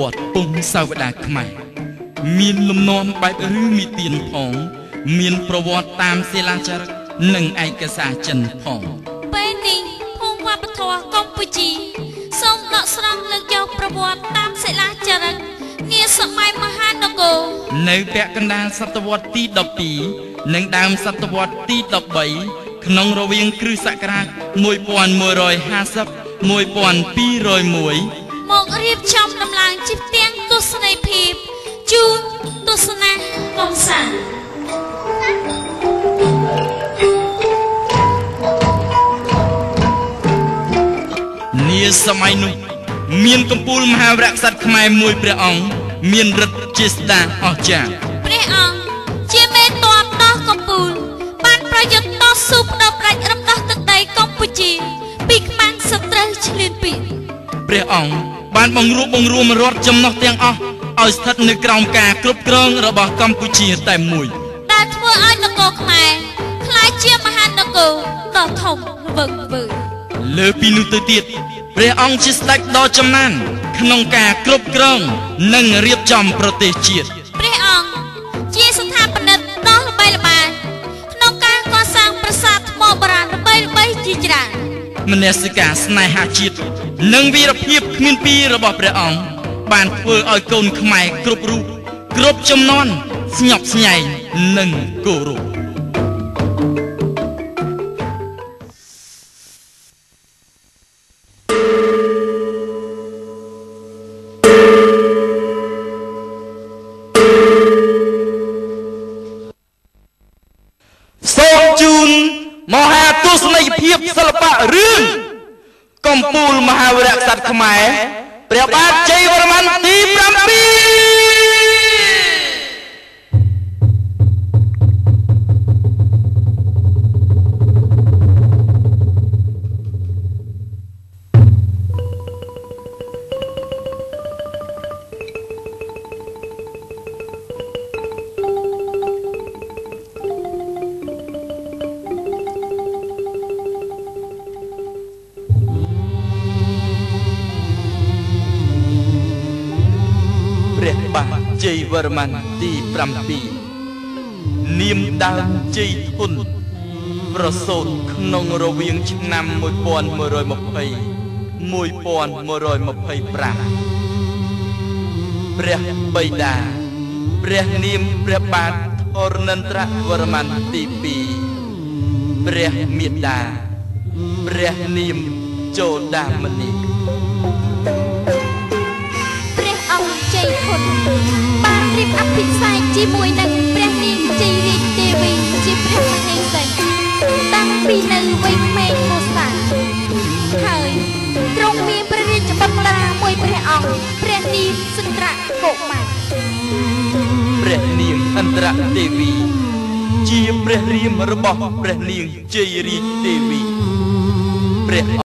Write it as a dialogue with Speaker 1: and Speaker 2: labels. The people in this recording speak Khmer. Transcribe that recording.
Speaker 1: វត្តពងសាវតាខ្មែរមានលំនាំបែបរឿងនិទានផង មានប្រវត្តិតាមសិលាចារឹកនិងឯកសារចិនផង
Speaker 2: ពេលនេះភូមិវប្បធម៌កម្ពុជាសូមដកស្រង់លើកយកប្រវត្តិតាមសិលាចារឹកនាសម័យមហានគរ
Speaker 1: នៅពាក់កណ្ដាលសតវត្សទី12និងដើមសតវត្សទី13ក្នុងរវាងគ្រិស្តសករាជ1150 1201
Speaker 2: មករៀបចំដំឡើងជាផ្ទាំងទស្សនីយភាពជូនទស្សនាកំសាន្ត
Speaker 1: នាសម័យនោះមានកំពូលមហាវរក្សត្រខ្មែរមួយព្រះអង្គមានឫទ្ធិជាស្ដាអស្ចារ្យ
Speaker 2: ព្រះអង្គជាមេតបដោះកំពូល បានប្រយុទ្ធតស៊ូផ្ដប់ប្រាច់រំដោះទឹកដីកម្ពុជា ពីខ្មាំងសត្រូវឈ្លានពាន
Speaker 1: ព្រះអង្គ បានបង្រួបបង្រួមរដ្ឋចំណុះទាំងអស់ឲ្យស្ថិតនៅក្រោមការគ្រប់គ្រងរបស់កម្ពុជាតែមួយ
Speaker 2: ដែលធ្វើឲ្យនគរខ្មែរក្លាយជាមហានគរដ៏ធំល្វឹងល្វើយ
Speaker 1: លើពីនោះទៅទៀតព្រះអង្គជាស្ដេចដ៏ចំណាន ក្នុងការគ្រប់គ្រង និងរៀបចំប្រទេសជាតិ
Speaker 2: ព្រះអង្គជាស្ថាបនិកដ៏ល្បីល្បាញក្នុងការកសាងប្រាសាទថ្មបុរាណល្បីល្បីជាច្រើន
Speaker 1: មនសិការស្នេហាជាតិ និងវីរភាពគ្មានពីររបស់ព្រះអង្គបានធ្វើឲ្យកូនខ្មែរគ្រប់រូបគ្រប់ចំនួនស្ញប់ស្ញែងនិងគោរពសូមជូនមហាទស្សនីយភាពសិល្បៈរឿង កំពូលមហាវីរក្សត្រខ្មែរព្រះបាទជ័យវរ្ម័នទី បាទជ័យវរ្ម័នទី7នាមដើមជ័យធុនប្រសូតក្នុងរវាងឆ្នាំ1120 1125ព្រះបិតាព្រះនាមព្រះបាទធរណិន្ទ្រវរ្ម័នទី2ព្រះមេតាព្រះនាមជោដាម
Speaker 2: នី បានរៀបអភិសេកជាមួយនឹងព្រះនាងជ័យរាជទេវីជាព្រះមហេសីតាំងពីនៅវ័យក្មេងមកសាហើយទ្រង់មានព្រះរាជបុត្រាមួយព្រះអង្គព្រះនាងសន្ទ្រកុមារ
Speaker 1: ព្រះនាងអន្តរទេវីជាព្រះរាមរបស់ព្រះនាងជ័យរាជទេវីព្រះ